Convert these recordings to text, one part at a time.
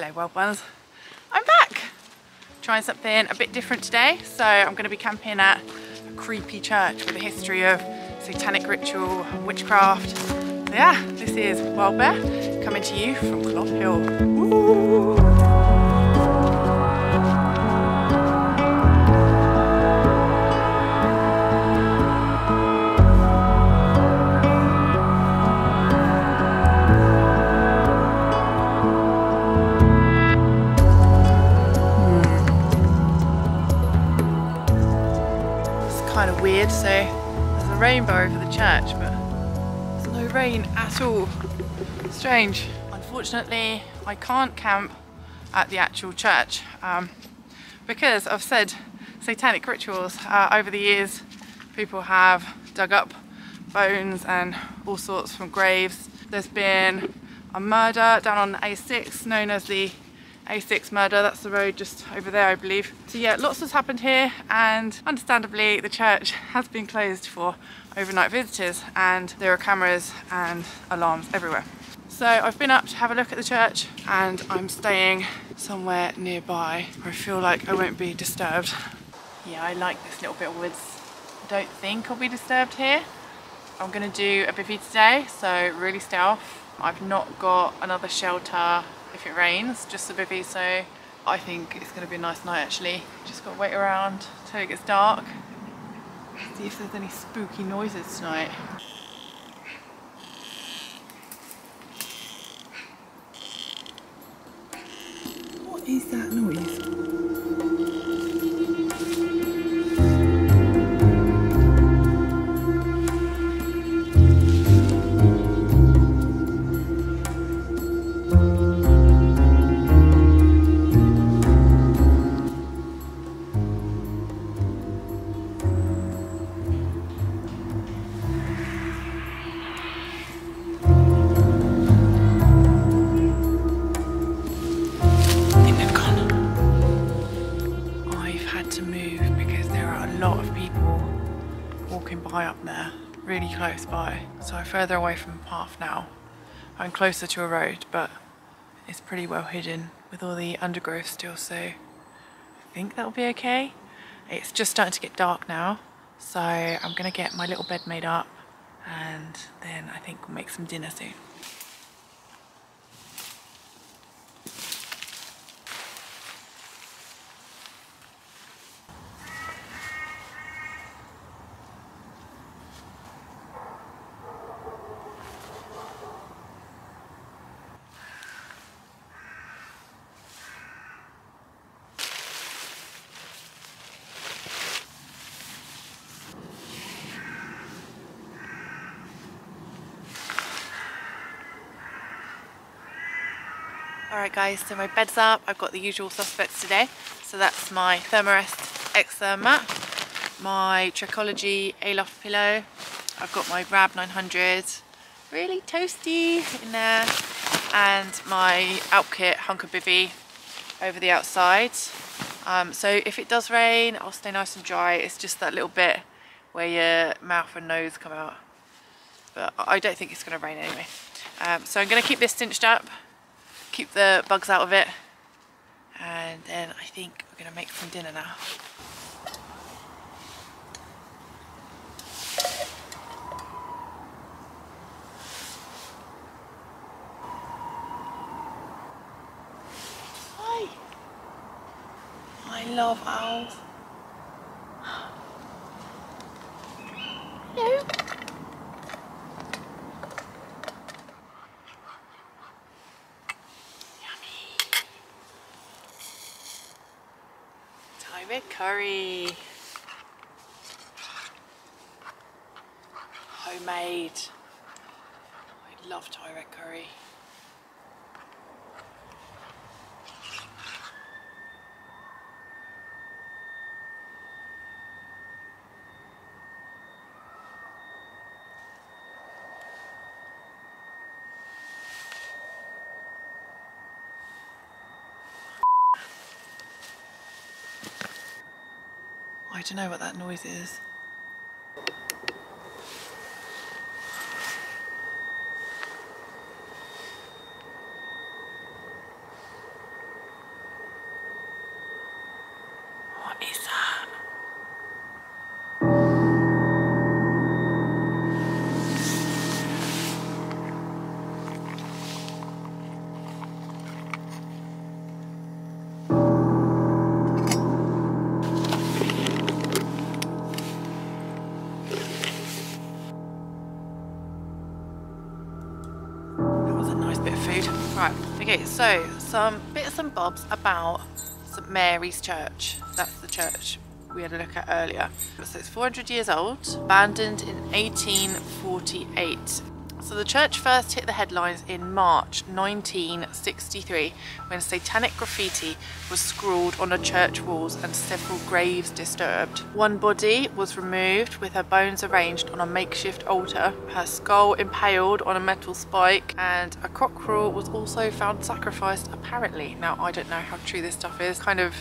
Hello wild ones. I'm back! Trying something a bit different today. So I'm going to be camping at a creepy church with a history of satanic ritual, witchcraft. So yeah, this is WildBeare coming to you from Clophill. Weird. So there's a rainbow over the church, but there's no rain at all. Strange. Unfortunately, I can't camp at the actual church um, because I've said satanic rituals. Uh, over the years, people have dug up bones and all sorts from graves. There's been a murder down on A6 known as the a6 murder, that's the road just over there I believe. So yeah, lots has happened here and understandably the church has been closed for overnight visitors and there are cameras and alarms everywhere. So I've been up to have a look at the church and I'm staying somewhere nearby where I feel like I won't be disturbed. Yeah, I like this little bit of woods. I don't think I'll be disturbed here. I'm gonna do a bivvy today, so really stay off. I've not got another shelter if it rains, just a bivvy, so I think it's going to be a nice night actually. Just got to wait around till it gets dark. See if there's any spooky noises tonight. What is that noise? Really close by. So further away from the path now. I'm closer to a road, but it's pretty well hidden with all the undergrowth still, so I think that'll be okay. It's just starting to get dark now, so I'm gonna get my little bed made up and then I think we'll make some dinner soon. Alright guys, so my bed's up. I've got the usual suspects today. So that's my Thermarest XTherm mat, my Trekology Aluft pillow, I've got my Rab 900, really toasty in there, and my Alpkit Hunka Bivy over the outside. Um, so if it does rain, I'll stay nice and dry. It's just that little bit where your mouth and nose come out. But I don't think it's going to rain anyway. Um, so I'm going to keep this cinched up keep the bugs out of it. And then I think we're going to make some dinner now. Hi. I love owls. Hello. Red curry. Homemade. I love Thai red curry. I don't know what that noise is. Okay, so some bits and bobs about St Mary's Church. That's the church we had a look at earlier. So it's 400 years old, abandoned in 1848. So the church first hit the headlines in March 1963 when satanic graffiti was scrawled on the church walls and several graves disturbed. One body was removed with her bones arranged on a makeshift altar, her skull impaled on a metal spike and a cockerel was also found sacrificed apparently. Now I don't know how true this stuff is, kind of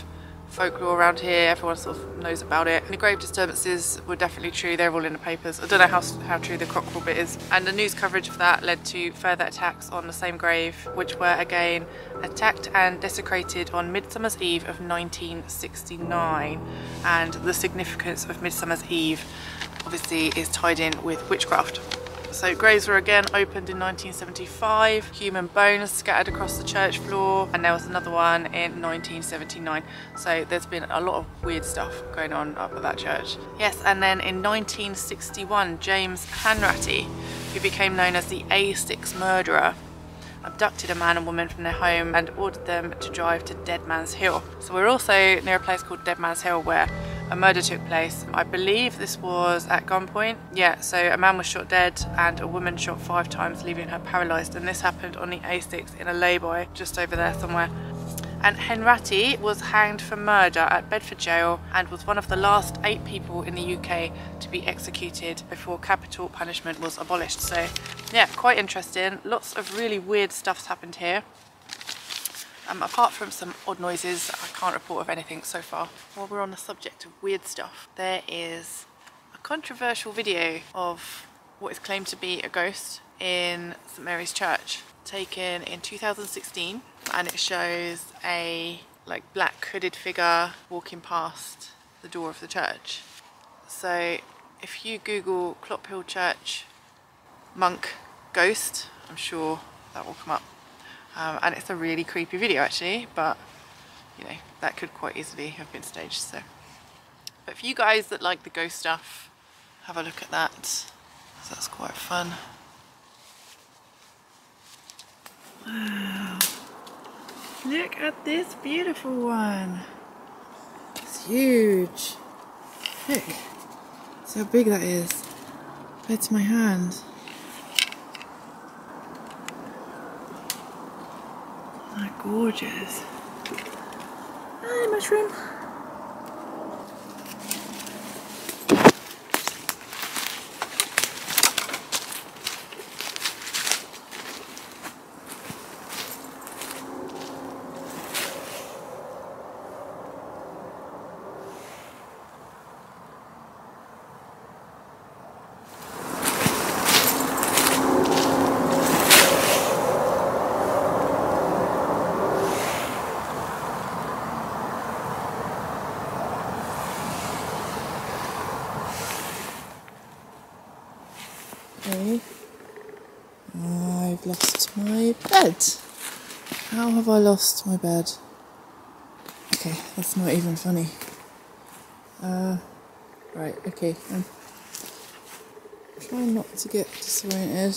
folklore around here, everyone sort of knows about it. The grave disturbances were definitely true, they're all in the papers. I don't know how, how true the cockerel bit is. And the news coverage of that led to further attacks on the same grave, which were again attacked and desecrated on Midsummer's Eve of 1969. And the significance of Midsummer's Eve obviously is tied in with witchcraft. So graves were again opened in 1975, human bones scattered across the church floor, and there was another one in 1979. So there's been a lot of weird stuff going on up at that church. Yes, and then in 1961, James Hanratty, who became known as the A6 murderer, abducted a man and woman from their home and ordered them to drive to Dead Man's Hill. So we're also near a place called Dead Man's Hill where a murder took place. I believe this was at gunpoint. Yeah, so a man was shot dead and a woman shot five times, leaving her paralysed. And this happened on the A6 in a lay-by just over there somewhere. And Hanratty was hanged for murder at Bedford Jail and was one of the last eight people in the UK to be executed before capital punishment was abolished. So yeah, quite interesting. Lots of really weird stuff's happened here. Um, apart from some odd noises, I can't report of anything so far. While we're on the subject of weird stuff, there is a controversial video of what is claimed to be a ghost in St Mary's Church, taken in 2016, and it shows a like black hooded figure walking past the door of the church. So if you Google Clophill Church monk ghost, I'm sure that will come up. Um, and it's a really creepy video actually, but you know, that could quite easily have been staged. So, But for you guys that like the ghost stuff, have a look at that. So that's quite fun. Wow. Look at this beautiful one. It's huge. Look. See how big that is. Compared to my hand. Gorgeous. Hi, mushroom. Okay. I've lost my bed. How have I lost my bed? Okay, that's not even funny. Uh, right, okay. I'm trying not to get disoriented.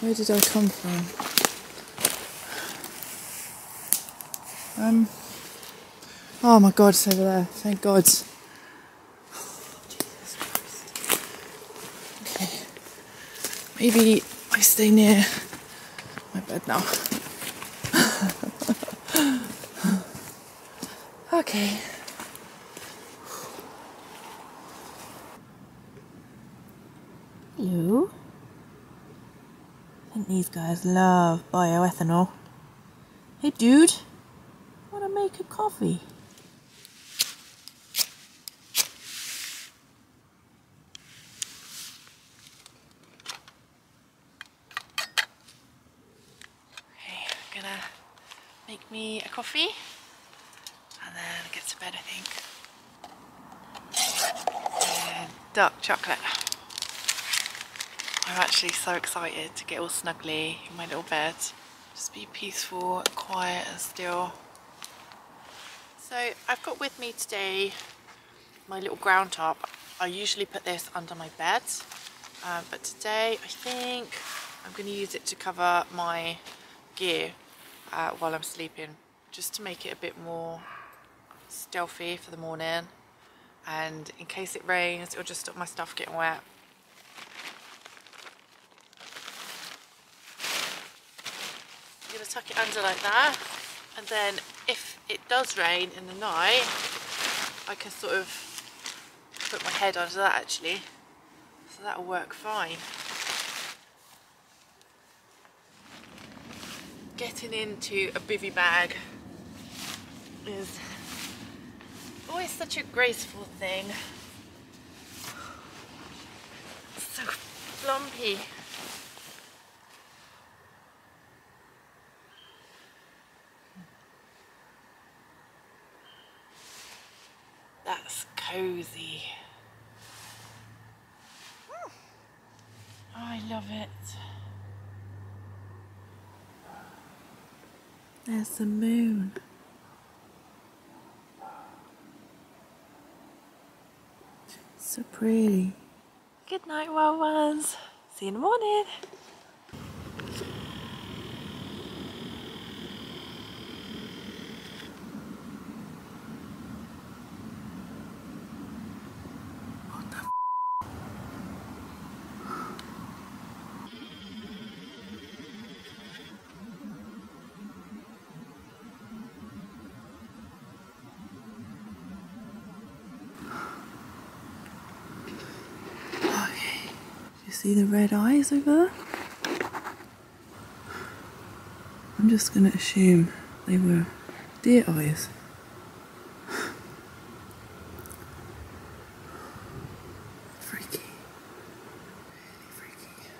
Where did I come from? Um. Oh my god, it's over there. Thank God. Maybe I stay near my bed now. okay. Hello. I think these guys love bioethanol. Hey dude, wanna make a coffee? Make me a coffee and then get to bed I think. Dark chocolate. I'm actually so excited to get all snuggly in my little bed. Just be peaceful, and quiet and still. So I've got with me today my little ground top. I usually put this under my bed um, but today I think I'm going to use it to cover my gear uh, while I'm sleeping just to make it a bit more stealthy for the morning and in case it rains it'll just stop my stuff getting wet. I'm to tuck it under like that and then if it does rain in the night I can sort of put my head under that actually so that'll work fine. Getting into a bivy bag is always such a graceful thing. so flumpy. That's cozy. Oh, I love it. There's the moon. So pretty. Good night, ones. See you in the morning. See the red eyes over there? I'm just going to assume they were deer eyes. Freaky. Really freaky.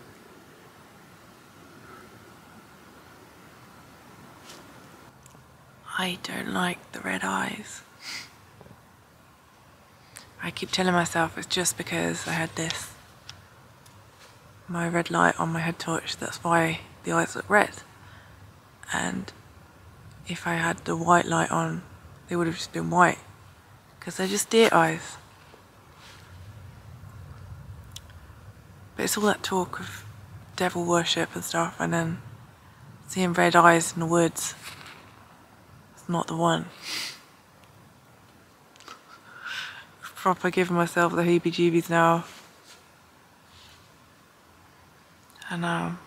I don't like the red eyes. I keep telling myself it's just because I had this my red light on my head torch, that's why the eyes look red. And if I had the white light on, they would have just been white. Because they're just deer eyes. But it's all that talk of devil worship and stuff, and then seeing red eyes in the woods. It's not the one. Proper giving myself the heebie jeebies now. And um,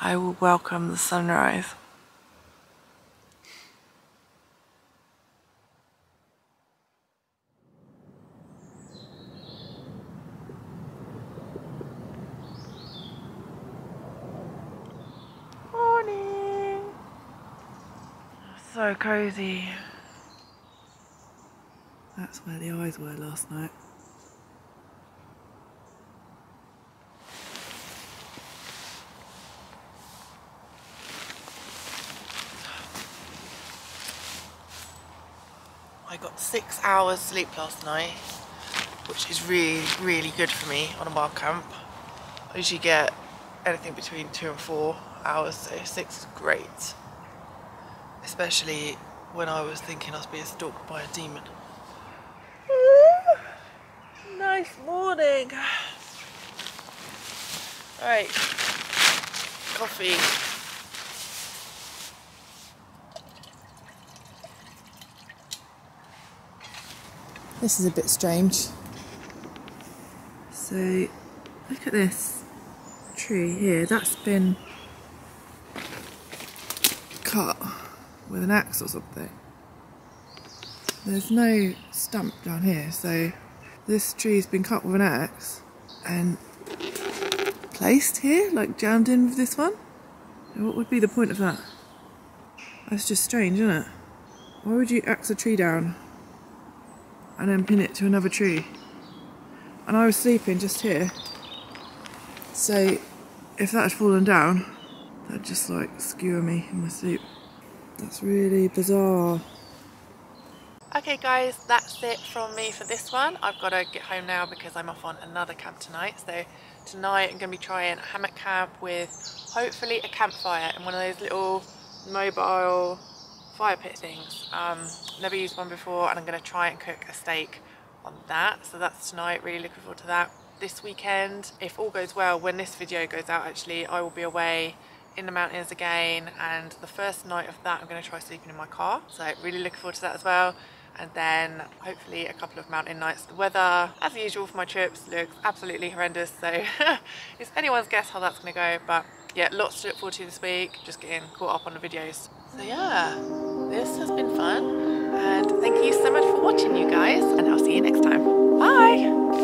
I will welcome the sunrise. Morning! So cozy. That's where the eyes were last night. Got six hours sleep last night, which is really, really good for me on a wild camp. I usually get anything between two and four hours, so six is great. Especially when I was thinking I was being stalked by a demon. nice morning. Alright, coffee. This is a bit strange. So, look at this tree here. That's been cut with an axe or something. There's no stump down here, so this tree's been cut with an axe and placed here, like jammed in with this one. What would be the point of that? That's just strange, isn't it? Why would you axe a tree down and then pin it to another tree. And I was sleeping just here. So if that had fallen down, that'd just like skewer me in my sleep. That's really bizarre. Okay guys, that's it from me for this one. I've got to get home now because I'm off on another camp tonight. So tonight I'm going to be trying a hammock camp with hopefully a campfire and one of those little mobile fire pit things. Um, never used one before and I'm going to try and cook a steak on that. So that's tonight, really looking forward to that. This weekend, if all goes well, when this video goes out actually, I will be away in the mountains again and the first night of that I'm going to try sleeping in my car so really looking forward to that as well and then hopefully a couple of mountain nights. The weather, as usual for my trips, looks absolutely horrendous so it's anyone's guess how that's going to go but yeah lots to look forward to this week just getting caught up on the videos. So yeah this has been fun and thank you so much for watching you guys and I'll see you next time. Bye!